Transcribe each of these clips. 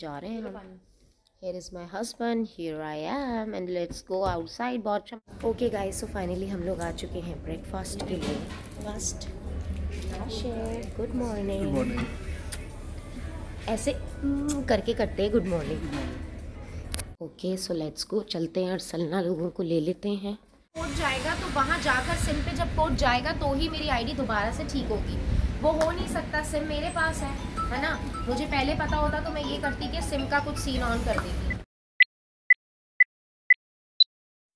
जा रहे हैं हम। Here is my husband, here I am and let's go outside bottom. Okay guys, so finally हम लोग आ चुके हैं breakfast के लिए. First, Ashir, good morning. ऐसे mm, करके करते हैं good morning okay so let's go चलते हैं और सलना लोगों को ले लेते हैं। कोड जाएगा तो वहाँ जाकर सिम पे जब कोड जाएगा तो ही मेरी आईडी दोबारा से ठीक होगी। वो हो नहीं सकता सिम मेरे पास है। है ना? मुझे पहले पता होता तो मैं ये करती कि सिम का कुछ सीन ऑन कर देती।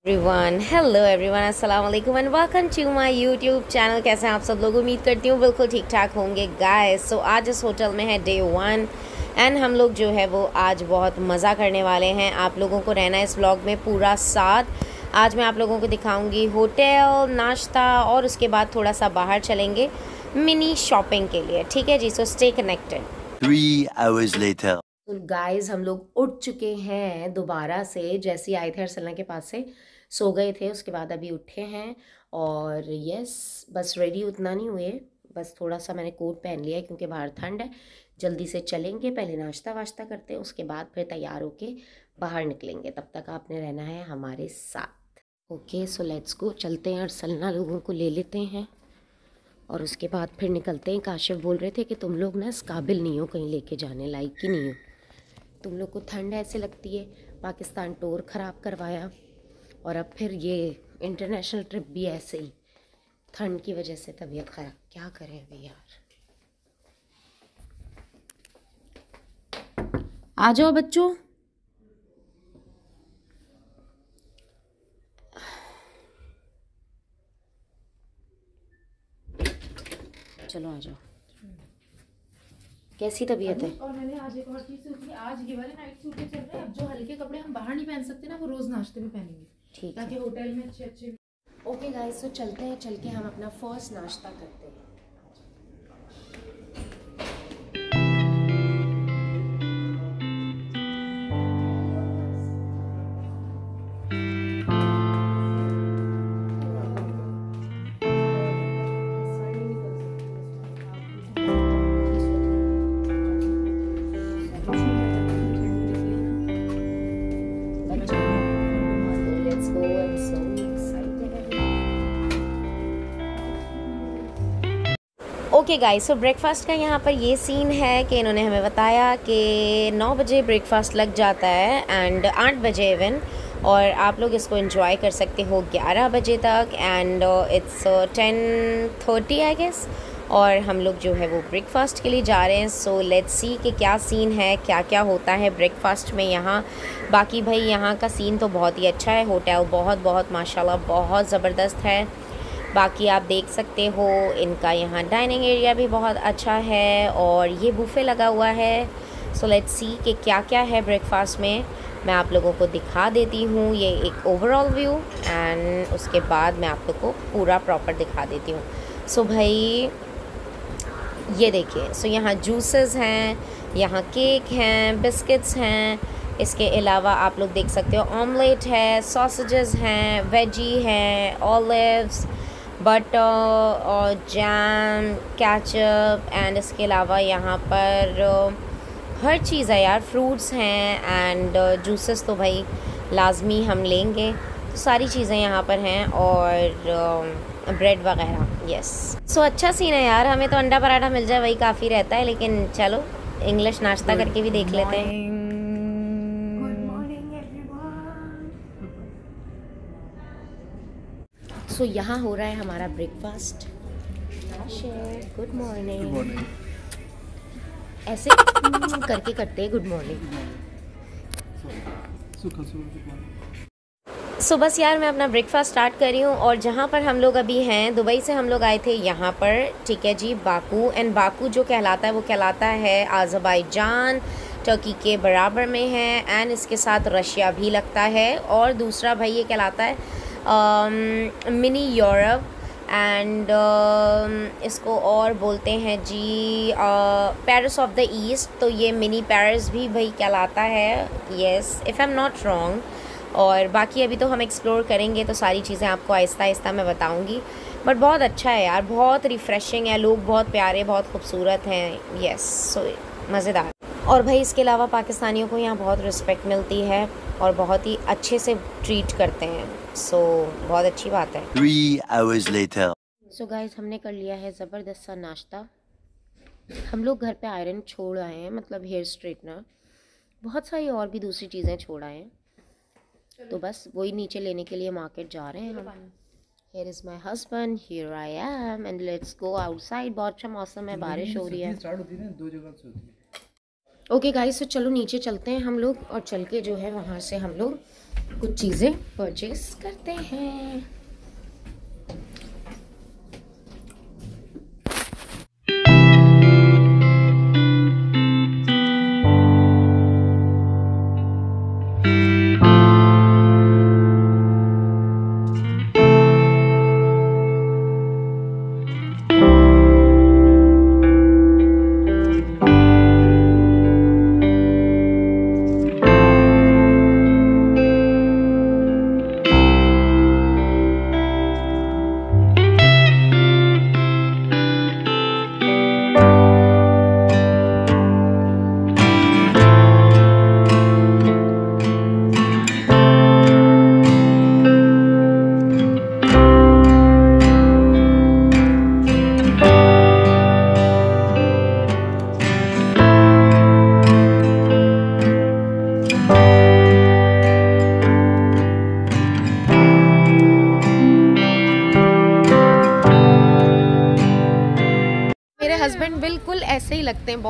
एवरीवन हेलो एवरीवन अस्सलाम वालेकुम and welcome to my YouTube channel कैसे हैं आप सब लोग? उम्मीद करती हूँ बिल्कुल ठीक ठाक होंगे। गाइस सो so, आज इस होटल में है डे वन एंड हम लोग जो है वो आज बहुत मज़ा करने वाले हैं। आप लोगों को रहना है इस व्लॉग में पूरा साथ। आज मैं आप लोगों को दिखाऊँगी होटल नाश्ता और उसके बाद थोड़ा सा बाहर चलेंगे। मिनी शॉपिंग के लिए ठीक है जी? So stay connected Three hours later. तो गाइस हम लोग उठ चुके हैं दोबारा से जैसे आए थे अरसलना के पास से सो गए थे उसके बाद अभी उठे हैं और यस बस रेडी उतना नहीं हुए। बस थोड़ा सा मैंने कोट पहन लिया है क्योंकि बाहर ठंड है। जल्दी से चलेंगे पहले नाश्ता वाश्ता करते हैं उसके बाद फिर तैयार होके बाहर निकलेंगे। तब तक आपने रहना है हमारे साथ। ओके सो लेट्स गो चलते हैं अरसलना लोगों को ले लेते हैं। और उसके बाद फिर निकलते हैं। काशिफ बोल रहे थे कि तुम लोग ना इस काबिल नहीं हो कहीं लेके जाने लायक ही नहीं हो। तुम लोग को ठंड ऐसे लगती है, पाकिस्तान टूर ख़राब करवाया और अब फिर ये इंटरनेशनल ट्रिप भी ऐसे ही। ठंड की वजह से तबीयत ख़राब। क्या करें अभी यार? आ जाओ बच्चों। चलो आ जाओ। कैसी तबीयत है? और मैंने आज एक और चीज़ सीखी आज ये वाले नाइट सूट चल रहे हैं। अब जो हल्के कपड़े हम बाहर नहीं पहन सकते ना वो रोज नाश्ते में पहनेंगे। ठीक ताकि होटल में अच्छे अच्छे ओके गाइस तो चलते हैं चल के हम अपना फ़र्स्ट नाश्ता करते हैं। ओके गाइस सो ब्रेकफास्ट का यहाँ पर ये सीन है कि इन्होंने हमें बताया कि 9 बजे ब्रेकफास्ट लग जाता है एंड 8 बजे इवन और आप लोग इसको एंजॉय कर सकते हो 11 बजे तक and it's ten thirty I guess और हम लोग जो है वो ब्रेकफास्ट के लिए जा रहे हैं सो लेट्स सी कि क्या सीन है क्या क्या होता है ब्रेकफास्ट में यहाँ। बाकी भाई, यहाँ का सीन तो बहुत ही अच्छा है होटल बहुत बहुत माशाल्लाह, बहुत ज़बरदस्त है। बाकी आप देख सकते हो, इनका यहाँ डाइनिंग एरिया भी बहुत अच्छा है और ये बुफे लगा हुआ है। सो लेट्स सी कि क्या क्या है ब्रेकफास्ट में। मैं आप लोगों को दिखा देती हूँ ये एक ओवरऑल व्यू एंड उसके बाद मैं आप लोग को पूरा प्रॉपर दिखा देती हूँ। सो so, भाई, ये देखिए सो so यहाँ जूसेस हैं, यहाँ केक हैं बिस्किट्स हैं। इसके अलावा आप लोग देख सकते हो ऑमलेट है सॉसेजेस हैं वेजी हैं ऑलिव्स बटर और जैम कैचअप एंड इसके अलावा यहाँ पर uh, हर चीज़ है यार फ्रूट्स हैं एंड जूसेस तो भाई लाजमी हम लेंगे। तो सारी चीज़ें यहाँ पर हैं और ब्रेड वगैरह यस सो अच्छा सीन है यार हमें तो अंडा पराठा मिल जाए वही काफ़ी रहता है लेकिन चलो इंग्लिश नाश्ता करके भी देख लेते हैं। सो यहाँ हो रहा है हमारा ब्रेकफास्ट गुड मॉर्निंग ऐसे करके करते हैं गुड मॉर्निंग. सो बस यार मैं अपना ब्रेकफास्ट स्टार्ट कर रही हूँ और जहाँ पर हम लोग अभी हैं दुबई से हम लोग आए थे यहाँ पर. ठीक है जी बाकू. एंड बाकू जो कहलाता है वो कहलाता है आज़रबाईजान टर्की के बराबर में है. एंड इसके साथ रशिया भी लगता है. और दूसरा भाई ये कहलाता है मिनी यूरोप एंड इसको और बोलते हैं जी पेरिस ऑफ़ द ईस्ट तो ये मिनी पेरिस भी भाई कहलाता है yes if I am not wrong और बाकी अभी तो हम एक्सप्लोर करेंगे तो सारी चीज़ें आपको आहिस्ता आहिस्ता मैं बताऊँगी। बट बहुत अच्छा है यार, बहुत रिफ़्रेशिंग है, लोग बहुत प्यारे, बहुत खूबसूरत हैं यस सो मज़ेदार। और भाई इसके अलावा पाकिस्तानियों को यहाँ बहुत रिस्पेक्ट मिलती है और बहुत ही अच्छे से ट्रीट करते हैं। सो so, बहुत अच्छी बात है। Three hours later. So so guys हमने कर लिया है ज़बरदस्त सा नाश्ता। हम लोग घर पे आयरन छोड़ आए हैं मतलब हेयर स्ट्रेटनर बहुत सारी और भी दूसरी चीज़ें छोड़ आए हैं। तो बस वही नीचे लेने के लिए मार्केट जा रहे हैं हम। Here is my husband here I am and let's go outside बहुत अच्छा मौसम है बारिश हो रही है। स्टार्ट होती है ना दो जगह से होती है। ओके गाइस तो चलो नीचे चलते हैं हम लोग और चल के जो है वहाँ से हम लोग कुछ चीज़ें परचेस करते हैं।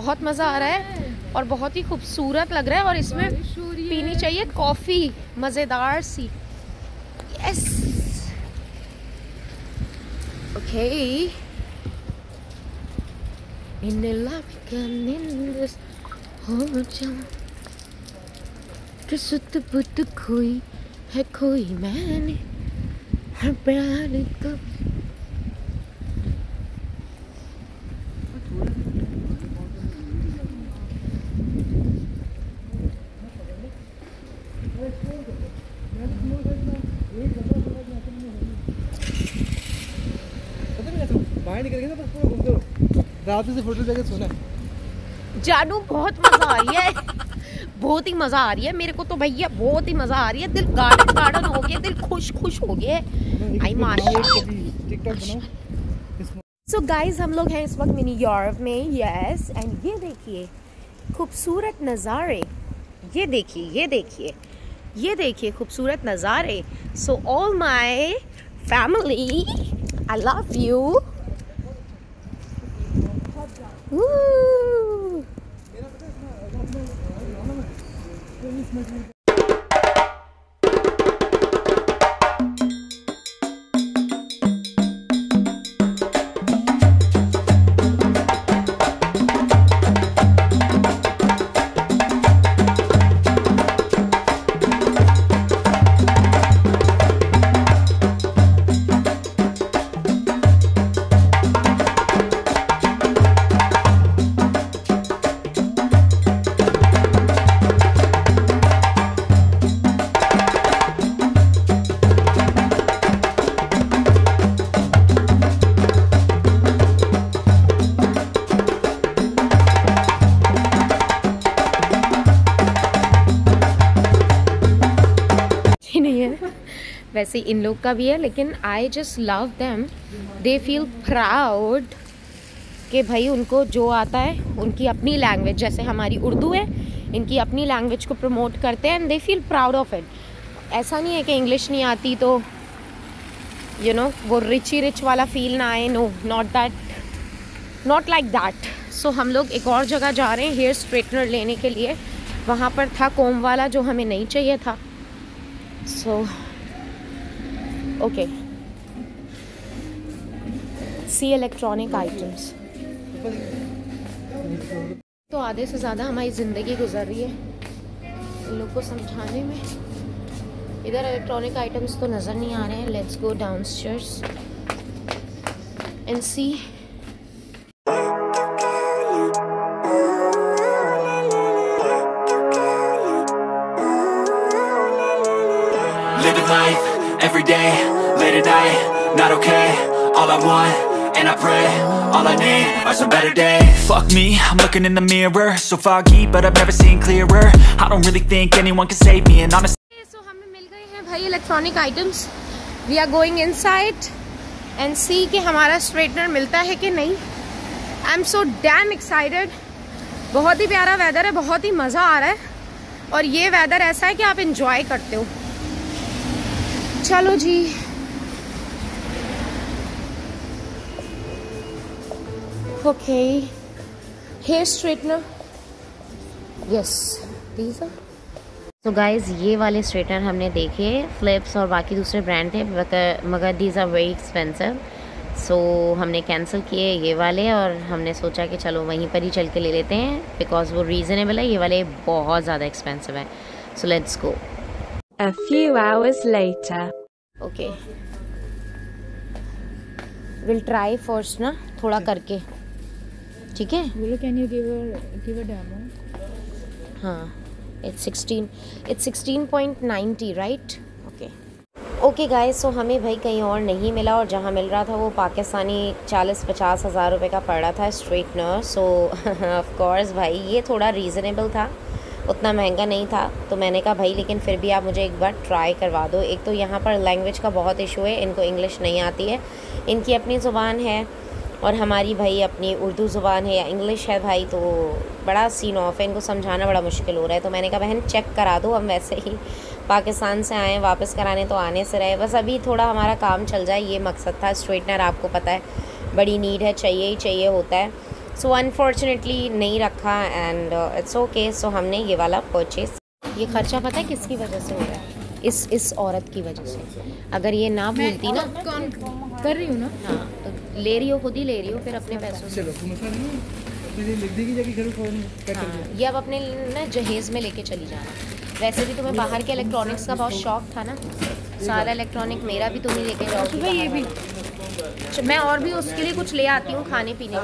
बहुत मज़ा आ रहा है और बहुत ही खूबसूरत लग रहा है और इसमें पीनी चाहिए कॉफ़ी, मज़ेदार सी। यस ओके जाऊँ कि सुत बुत कोई है कोई मैंने। हर प्यार को पता नहीं ऐसा बाहर निकल गए ना बस पूरा घूमते रहो रात में से फ़ोटो लेके सोना है। जानू बहुत मज़ा आ रही है। बहुत ही मज़ा आ रही है। मेरे को तो भैया बहुत ही मज़ा आ रही है। दिल गार्डन गार्डन हो गया दिल खुश खुश हो गया आई सो गाइस हम लोग हैं इस वक्त मिनी यूरोप में। यस एंड ये देखिए खूबसूरत नज़ारे। ये देखिए ये देखिए ये देखिए खूबसूरत नज़ारे। So all my family I love you ही वैसे इन लोग का भी है लेकिन I just love them they feel proud कि भाई उनको जो आता है उनकी अपनी लैंग्वेज जैसे हमारी उर्दू है इनकी अपनी लैंग्वेज को प्रमोट करते हैं and they feel proud of it ऐसा नहीं है कि इंग्लिश नहीं आती तो यू you नो know, वो रिच ही रिच वाला फील ना आए no not that not like that so हम लोग एक और जगह जा रहे हैं हेयर स्ट्रेटनर लेने के लिए. वहाँ पर था कोम वाला जो हमें नहीं चाहिए था. So so okay. See electronic items. तो आधे से ज़्यादा हमारी ज़िंदगी गुजर रही है। इन लोग को समझाने में। इधर इलेक्ट्रॉनिक आइटम्स तो नज़र नहीं आ रहे हैं। Let's go down and see life. Every day, late at night, not okay. All I want, and I pray, All I need are some better days Fuck me, I'm looking in the mirror So foggy, but I've never seen clearer I don't really think anyone can save me And honestly so हमें मिल गए हैं भाई electronic items we are going inside and see कि हमारा straightener मिलता है कि नहीं I am so damn excited बहुत ही प्यारा वेदर है बहुत ही मज़ा आ रहा है और ये वेदर ऐसा है कि आप इंजॉय करते हो चलो जी। Okay hair straightener yes are तो गाइज़ ये वाले स्ट्रेटनर हमने देखे फ्लिप्स और बाकी दूसरे ब्रांड थे, मगर these are very expensive so हमने कैंसिल किए ये वाले और हमने सोचा कि चलो वहीं पर ही चल के ले लेते हैं बिकॉज़ वो रीज़नेबल है, ये वाले बहुत ज़्यादा एक्सपेंसिव है। So let's go A few hours later. Okay will try first ना थोड़ा करके ठीक है बोलो can you give give a demo हाँ it's sixteen it's sixteen point ninety right okay okay guys so हमें भाई कहीं और नहीं मिला और जहाँ मिल रहा था वो पाकिस्तानी चालीस पचास हज़ार रुपये का पड़ रहा था स्ट्रेटनर सो ऑफ़ कोर्स भाई ये थोड़ा रीज़नेबल था। उतना महँगा नहीं था। तो मैंने कहा, भाई, लेकिन फिर भी आप मुझे एक बार ट्राई करवा दो। एक तो यहाँ पर लैंग्वेज का बहुत इशू है, इनको इंग्लिश नहीं आती है। इनकी अपनी ज़ुबान है और हमारी भाई अपनी उर्दू ज़ुबान है या इंग्लिश है भाई तो बड़ा सीन ऑफ़ है। इनको समझाना बड़ा मुश्किल हो रहा है। तो मैंने कहा, बहन चेक करा दो, हम वैसे ही पाकिस्तान से आए वापस कराने तो आने से रहे। बस अभी थोड़ा हमारा काम चल जाए, ये मकसद था स्ट्रेटनर आपको पता है, बड़ी नीड है, चाहिए ही चाहिए होता है। सो अनफॉर्चुनेटली नहीं रखा एंड इट्स ओके सो हमने ये वाला परचेज ये खर्चा पता है किसकी वजह से हो रहा है? इस इस औरत की वजह से। अगर ये ना भूलती ना कौन कर रही हूँ ना? हाँ तो ले रही हो खुद ही ले रही हो फिर अपने पैसों से। हाँ। ये अब अपने ना जहेज़ में लेके चली जाना वैसे भी तुम्हें बाहर के इलेक्ट्रॉनिक्स का बहुत शौक था ना। सारा इलेक्ट्रॉनिक मेरा भी तुम ही लेके जाओ भाई ये भी मैं और भी उसके लिए कुछ ले आती हूँ खाने पीने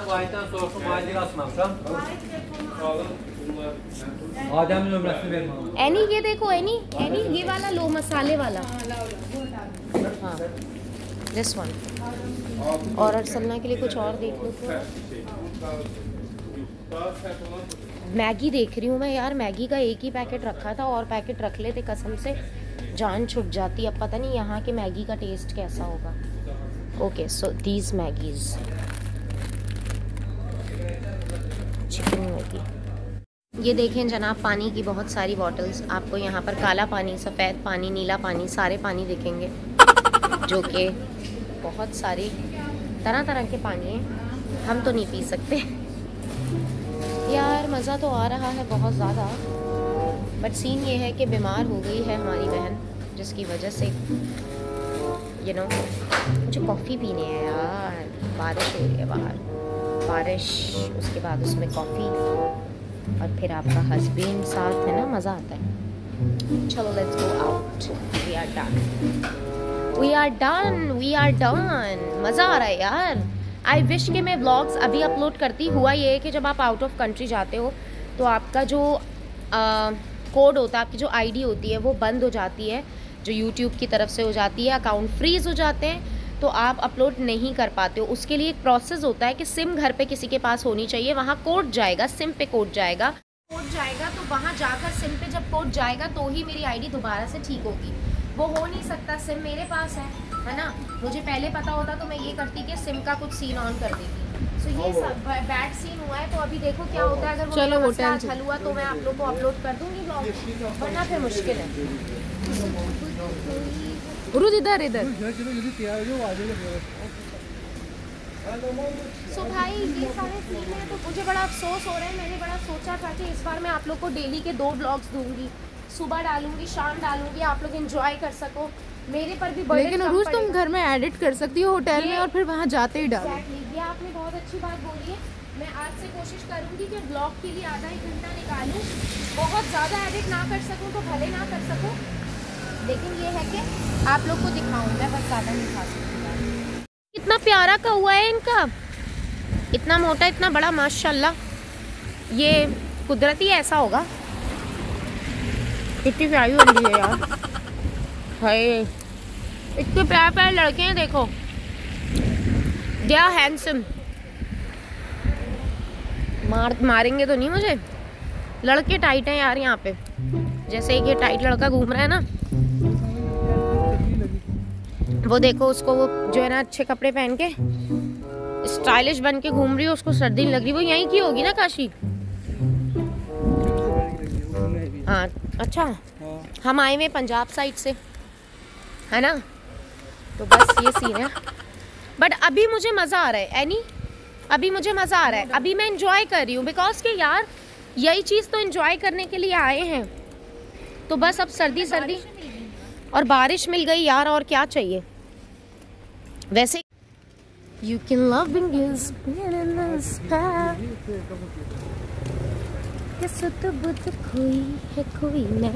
एनी, ये देखो, एनी एनी, ये वाला लो मसाले वाला। हाँ दिस वन और अरसलना के लिए कुछ और देख लो। मैगी देख रही हूँ मैं यार, मैगी का एक ही पैकेट रखा था, और पैकेट रख लेते कसम से। जान छुट जाती अब पता नहीं यहाँ के मैगी का टेस्ट कैसा होगा। Okay so these Maggis chicken Maggi ये देखें जनाब, पानी की बहुत सारी बॉटल्स आपको यहाँ पर काला पानी, सफ़ेद पानी, नीला पानी, सारे पानी दिखेंगे, जो कि बहुत सारे तरह तरह के पानी हैं। हम तो नहीं पी सकते। यार, मज़ा तो आ रहा है बहुत ज़्यादा। बट सीन ये है कि बीमार हो गई है हमारी बहन, जिसकी वजह से यू नो मुझे कॉफ़ी पीनी है यार। बारिश हो रही है बाहर बारिश, उसके बाद उसमें कॉफ़ी और फिर आपका हस्बैंड साथ है ना, मज़ा आता है। चलो let's go out we are done we are done we are done मज़ा आ रहा है यार। आई विश कि मैं व्लॉग्स अभी अपलोड करती। हुआ ये है कि जब आप आउट ऑफ़ कंट्री जाते हो तो आपका जो कोड होता है आपकी जो आईडी होती है, वो बंद हो जाती है। जो यूट्यूब की तरफ़ से हो जाती है अकाउंट फ्रीज हो जाते हैं तो आप अपलोड नहीं कर पाते हो। उसके लिए एक प्रोसेस होता है कि सिम घर पे किसी के पास होनी चाहिए वहाँ कोड जाएगा सिम पे कोड जाएगा। कोड जाएगा तो वहाँ जाकर सिम पे जब कोड जाएगा तो ही मेरी आईडी दोबारा से ठीक होगी। वो हो नहीं सकता सिम मेरे पास है है ना? मुझे पहले पता होता तो मैं ये करती कि सिम का कुछ सीन ऑन कर देती। सो ये सब बैड सीन हुआ है तो अभी देखो क्या होता है। अगर वो चलो होटल हल हुआ तो मैं आप लोग को अपलोड कर दूँगी ब्लॉग वरना फिर मुश्किल है। रुद इधर इधर। चलो चलो जल्दी तैयार हो जाओ आ जाएगा सो भाई ये सारे सीन है तो मुझे बड़ा अफसोस हो रहा है मैंने बड़ा सोचा था कि इस बार मैं आप लोग को डेली के दो ब्लॉग्स दूँगी। सुबह डालूँगी शाम डालूँगी आप लोग एंजॉय कर सको। मेरे पर भी लेकिन तुम घर में एडिट कर सकती हो होटल में और फिर वहाँ जाते ही डालो। Exactly, ये आपने बहुत अच्छी बात बोली है। मैं आज से कोशिश करूँगी कि ब्लॉग के लिए आधा एक घंटा निकालूं। बहुत ज़्यादा एडिट ना कर सकूँ तो भले ना कर सकूँ लेकिन ये है कि आप लोग को दिखाऊँ, मैं बस ज़्यादा नहीं खा सकती। कितना प्यारा का हुआ है इनका। इतना मोटा, इतना बड़ा, माशाल्लाह। ये कुदरती ऐसा होगा। कितनी प्यारी बन रही है यार। हाय। इतने प्यारे प्यारे लड़के हैं, देखो। दे आर हैंडसम मार, मारेंगे तो नहीं मुझे? लड़के टाइट हैं यार यहाँ पे। जैसे एक ये टाइट लड़का घूम रहा है ना। वो देखो, उसको वो जो है ना अच्छे कपड़े पहन के, स्टाइलिश बन के घूम रही है, उसको सर्दी लग रही। वो यहीं की होगी ना, काशी? हाँ अच्छा। हम आए हुए पंजाब साइड से, है ना? तो बस ये सीन है। बट अभी मुझे मज़ा आ रहा है एनी अभी मुझे मज़ा आ रहा है। अभी मैं इंजॉय कर रही हूँ बिकॉज़ कि यार, यही चीज़ तो इंजॉय करने के लिए आए हैं। तो बस अब सर्दी सर्दी। और बारिश मिल गई यार, और क्या चाहिए? वैसे यू कैन लविंग कोई है, कोई नैन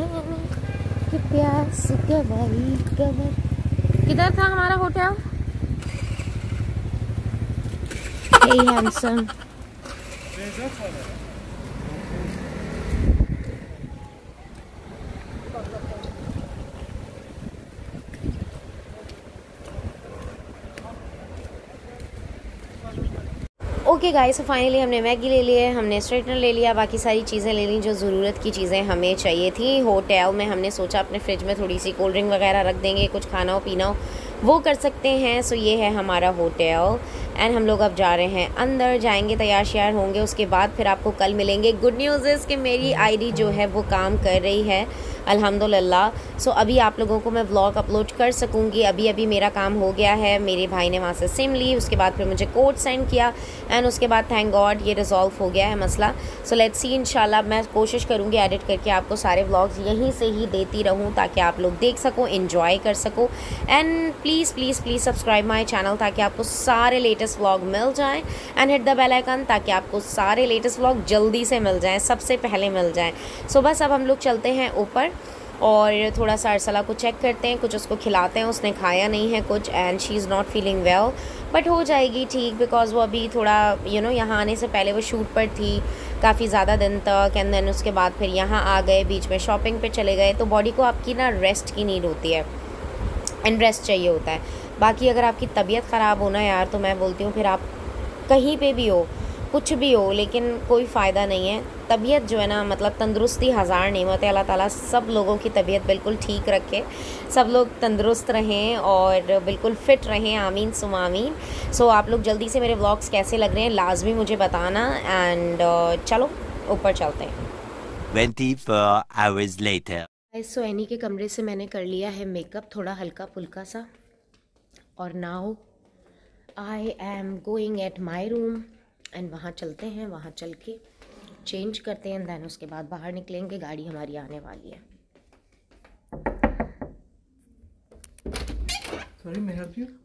प्यास गवाई गवर किधर था हमारा hotel? Hey, handsome okay guys तो फाइनली हमने मैगी ले लिए हमने स्ट्रेटनर ले लिया, बाकी सारी चीज़ें ले ली जो ज़रूरत की चीज़ें हमें चाहिए थी। होटल में हमने सोचा अपने फ्रिज में थोड़ी सी कोल्ड ड्रिंक वगैरह रख देंगे, कुछ खाना हो, पीना हो, वो कर सकते हैं। सो ये है हमारा होटल एंड हम लोग अब जा रहे हैं अंदर, जाएँगे तैयार श्यार होंगे, उसके बाद फिर आपको कल मिलेंगे। गुड न्यूज़ इज़ कि मेरी आईडी जो है वो काम कर रही है। अल्हम्दुलिल्लाह। सो अभी आप लोगों को मैं व्लॉग अपलोड कर सकूँगी। अभी अभी मेरा काम हो गया है। मेरे भाई ने वहाँ से सिम ली, उसके बाद फिर मुझे कोड सेंड किया एंड उसके बाद थैंक गॉड ये रिजॉल्व हो गया है मसला। सो लेट्स सी इंशाल्लाह मैं कोशिश करूँगी एडिट करके आपको सारे व्लॉग्स यहीं से ही देती रहूँ ताकि आप लोग देख सको इन्जॉय कर सको। And please please please subscribe my channel ताकि आपको सारे लेटेस्ट व्लॉग मिल जाएँ। And hit the bell icon ताकि आपको सारे लेटेस्ट व्लॉग जल्दी से मिल जाएँ, सबसे पहले मिल जाएँ। सो बस अब हम लोग चलते हैं ऊपर। और थोड़ा सा अरसला को चेक करते हैं, कुछ उसको खिलाते हैं, उसने खाया नहीं है कुछ and she is not feeling well but हो जाएगी ठीक बिकॉज़ वो अभी थोड़ा यू नो यहाँ आने से पहले वो शूट पर थी, काफ़ी ज़्यादा दिन तक एंड देन उसके बाद फिर यहाँ आ गए, बीच में शॉपिंग पे चले गए तो बॉडी को आपकी ना रेस्ट की नीड होती है एंड रेस्ट चाहिए होता है। बाकी अगर आपकी तबीयत ख़राब हो ना यार तो मैं बोलती हूँ, फिर आप कहीं पे भी हो कुछ भी हो लेकिन कोई फ़ायदा नहीं है। तबीयत जो है ना मतलब तंदुरुस्ती हज़ार नेमत है। अल्लाह ताला सब लोगों की तबीयत बिल्कुल ठीक रखे। सब लोग तंदुरुस्त रहें और बिल्कुल फ़िट रहें। आमीन सुम आमीन। सो आप लोग जल्दी से मेरे व्लॉग्स कैसे लग रहे हैं लाजमी मुझे बताना। एंड uh, चलो ऊपर चलते हैं। 24 hours later. सो एनी के कमरे से मैंने कर लिया है मेकअप थोड़ा हल्का फुल्का सा। और now I am going at my room and वहाँ चलते हैं वहाँ चल के चेंज करते हैं देन उसके बाद बाहर निकलेंगे गाड़ी हमारी आने वाली है।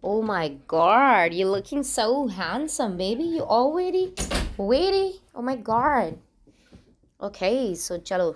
ओ my God you looking so handsome baby you all very very oh my God okay so चलो।